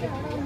이렇게.